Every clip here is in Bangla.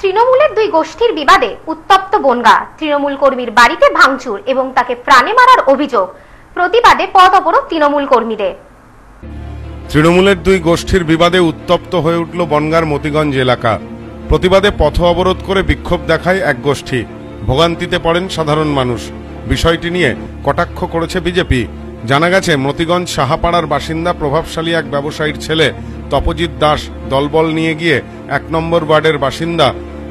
তৃণমূলের দুই গোষ্ঠীর বিবাদে উত্তপ্ত বনগা। তৃণমূল কর্মীর বাড়িতে ভাঙচুর এবং তাকে প্রাণে মারার অভিযোগ। প্রতিবাদে পথ অবরোধ তৃণমূল কর্মীদের। তৃণমূলের দুই গোষ্ঠীর বিবাদে উত্তপ্ত হয়ে উঠল বনগার মতিগঞ্জ এলাকা। প্রতিবাদে পথ অবরোধ করে বিক্ষোভ দেখায় এক গোষ্ঠী। ভোগান্তিতে পড়েন সাধারণ মানুষ। বিষয়টি নিয়ে কটাক্ষ করেছে বিজেপি। জানা গেছে, মতিগঞ্জ সাহাপাড়ার বাসিন্দা প্রভাবশালী এক ব্যবসায়ীর ছেলে তপজিৎ দাস দলবল নিয়ে গিয়ে এক নম্বর ওয়ার্ডের বাসিন্দা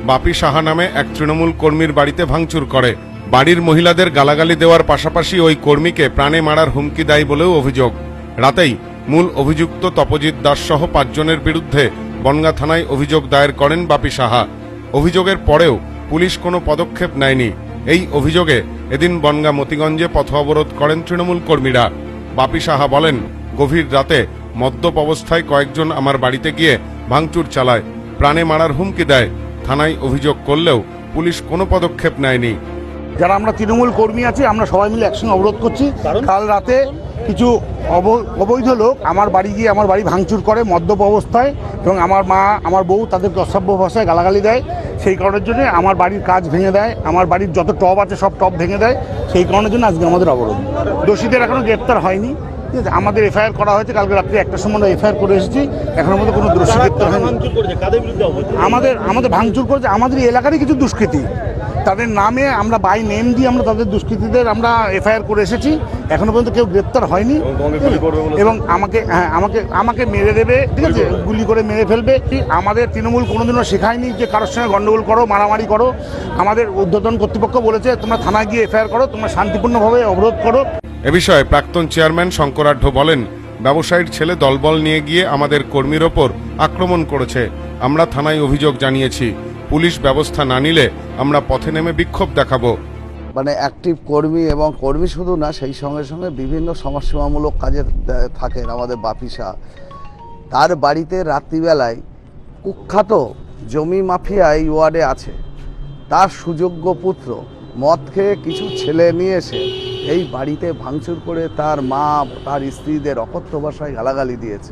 বাপি সাহা নামে এক তৃণমূল কর্মীর বাড়িতে ভাঙচুর করে। বাড়ির মহিলাদের গালাগালি দেওয়ার পাশাপাশি ওই কর্মীকে প্রাণে মারার হুমকি দেয় বলেও অভিযোগ। রাতেই মূল অভিযুক্ত তপজিৎ দাস সহ পাঁচজনের বিরুদ্ধে বনগা থানায় অভিযোগ দায়ের করেন বাপি সাহা। অভিযোগের পরেও পুলিশ কোনো পদক্ষেপ নেয়নি। এই অভিযোগে এদিন বনগা মতিগঞ্জে পথ অবরোধ করেন তৃণমূল কর্মীরা। বাপি সাহা বলেন, গভীর রাতে মদ্যপ অবস্থায় কয়েকজন আমার বাড়িতে গিয়ে ভাঙচুর চালায়, প্রাণে মারার হুমকি দেয়। থানায় অভিযোগ করলেও পুলিশ কোনো পদক্ষেপ নেয়নি। যারা আমরা তৃণমূল কর্মী আছি আমরা সবাই মিলে একসঙ্গে অবরোধ করছি। কাল রাতে কিছু অব- অবৈধ লোক আমার বাড়ি গিয়ে আমার বাড়ি ভাঙচুর করে মদ্যপ অবস্থায় এবং আমার মা আমার বউ তাদেরকে অসভ্য ভাষায় গালাগালি দেয়। সেই কারণের জন্য আমার বাড়ির কাজ ভেঙে দেয় আমার বাড়ির যত টব আছে সব টব ভেঙে দেয়। সেই কারণের জন্য আজকে আমাদের অবরোধ। দোষীদের এখনও গ্রেপ্তার হয়নি। ঠিক আছে আমাদের এফআইআর করা হয়েছে কালকে রাত্রি একটা সময় এফআইআর করে এসেছি এখনও মধ্যে কোনো দোষী গ্রেপ্তার হয়নি। আমাদের আমাদের ভাঙচুর করেছে আমাদের এই এলাকারই কিছু দুষ্কৃতী। তাদের নামে আমরা বাই নেম দিয়ে আমরা তাদের দুষ্কৃতীদের আমরা এফআইআর করে এসেছি এখনও পর্যন্ত কেউ গ্রেপ্তার হয়নি। এবং আমাকে হ্যাঁ আমাকে আমাকে মেরে দেবে ঠিক আছে গুলি করে মেরে ফেলবে। আমাদের তৃণমূল কোনোদিনও শেখায়নি যে কারোর সঙ্গে গন্ডগোল করো মারামারি করো। আমাদের ঊর্ধ্বতন কর্তৃপক্ষ বলেছে তোমরা থানায় গিয়ে এফআইআর করো তোমরা শান্তিপূর্ণভাবে অবরোধ করো। এ বিষয়ে প্রাক্তন চেয়ারম্যান শঙ্করাঢ্য বলেন, ব্যবসায়ীর ছেলে দলবল নিয়ে গিয়ে আমাদের কর্মীর ওপর আক্রমণ করেছে। আমরা থানায় অভিযোগ জানিয়েছি, পুলিশ ব্যবস্থা না নিলে আমরা পথে নেমে বিক্ষোভ দেখাবো। মানে অ্যাক্টিভ কর্মী এবং কর্মী শুধু না, সেই সঙ্গে সঙ্গে বিভিন্ন সমাজসেবামূলক কাজে থাকেন আমাদের বাপিসা তার বাড়িতে রাত্রিবেলায় কুখ্যাত জমি মাফিয়া এই ওয়ার্ডে আছে। তার সুযোগ্য পুত্র, মদ খেয়ে কিছু ছেলে নিয়ে এসে এই বাড়িতে ভাঙচুর করে তার মা, তার স্ত্রীদের অকথ্য ভাষায় গালাগালি দিয়েছে।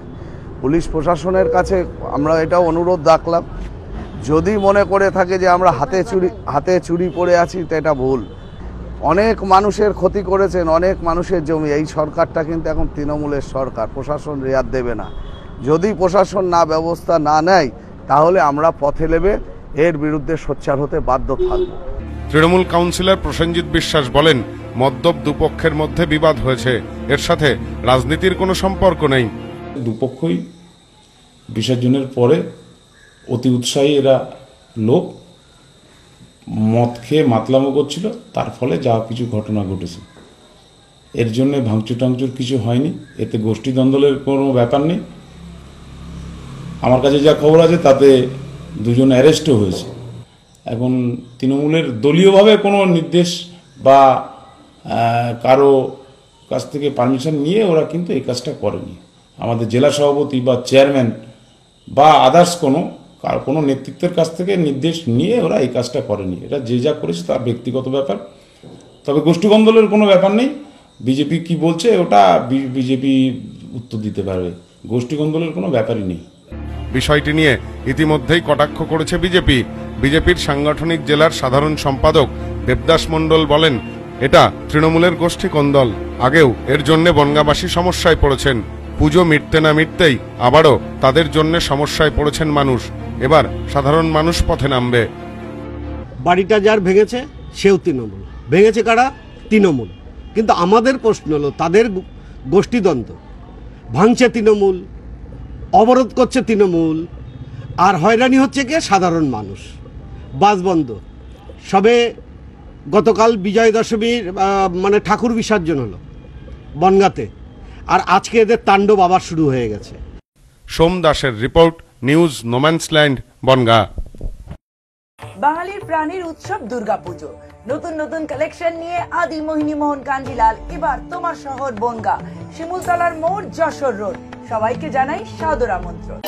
পুলিশ প্রশাসনের কাছে আমরা এটা অনুরোধ রাখলাম। যদি মনে করে থাকে যে আমরা হাতে চুরি হাতে চুরি পড়ে আছি, তো এটা ভুল। অনেক মানুষের ক্ষতি করেছেন, অনেক মানুষের জমি। এই সরকারটা কিন্তু এখন তৃণমূলের সরকার, প্রশাসন রেয়াত দেবে না। যদি প্রশাসন না ব্যবস্থা না নেয়, তাহলে আমরা পথে নেবে, এর বিরুদ্ধে সোচ্চার হতে বাধ্য থাকব। তৃণমূল কাউন্সিলর প্রসেনজিৎ বিশ্বাস বলেন মদ্যপ দুপক্ষের মধ্যে বিবাদ হয়েছে। এর সাথে রাজনীতির কোনো সম্পর্ক নেই। দুপক্ষই বিসর্জনের পরে অতি উৎসাহী এরা লোক, মদ খেয়ে মাতলামো করছিল, তার ফলে যা কিছু ঘটনা ঘটেছে। এর জন্য ভাঙচুর টাংচুর কিছু হয়নি, এতে গোষ্ঠী দ্বন্দ্বের কোনো ব্যাপার নেই। আমার কাছে যা খবর আছে, তাতে দুজন অ্যারেস্টও হয়েছে। এখন তৃণমূলের দলীয়ভাবে কোনো নির্দেশ বা কারও কাছ থেকে পারমিশন নিয়ে ওরা কিন্তু এই কাজটা করেনি। আমাদের জেলা সভাপতি বা চেয়ারম্যান বা আদার্স কোনো, কার কোনো নেতৃত্বের কাছ থেকে নির্দেশ নিয়ে ওরা এই কাজটা করেনি। এটা যে যা করেছে তার ব্যক্তিগত ব্যাপার। তবে গোষ্ঠীকন্দলের কোনো ব্যাপার নেই। বিজেপি কি বলছে ওটা বিজেপি উত্তর দিতে পারবে। গোষ্ঠীকন্দলের কোনো ব্যাপারই নেই। বিষয়টি নিয়ে ইতিমধ্যেই কটাক্ষ করেছে বিজেপি। বিজেপির সাংগঠনিক জেলার সাধারণ সম্পাদক দেবদাস মণ্ডল বলেন এটা তৃণমূলের গোষ্ঠী কন্দল। আগেও এর জন্য বনগাবাসী সমস্যায় পড়েছেন। পুজো মিটতে না মিটতেই আবারও তাদের জন্য সমস্যায় পড়েছেন মানুষ। এবার সাধারণ মানুষ পথে নামবে। বাড়িটা যার ভেঙেছে, সেও তৃণমূল। ভেঙেছে কারা? তৃণমূল। কিন্তু আমাদের প্রশ্ন হলো, তাদের গোষ্ঠীদ্বন্দ্ব। ভাঙছে তৃণমূল, অবরোধ করছে তৃণমূল, আর হয়রানি হচ্ছে কে? সাধারণ মানুষ। বাস বন্ধ সবে গতকাল বিজয় দশমীর আহ, মানে ঠাকুর বিসর্জন হলো বনগাতে। আর আজকে এদের তাণ্ডব আবার শুরু হয়ে গেছে। সোম দাসের রিপোর্ট নিউজ নোম্যান্সল্যান্ড বনগা। বাঙালির প্রাণীর উৎসব দুর্গাপুজো। নতুন নতুন কালেকশন নিয়ে আদি মোহিনী মোহন কান্ডিলাল এবার তোমার শহর বনগা। শিমুলতলার মোড় যশোর রোড সবাইকে জানাই সাদর আমন্ত্রণ।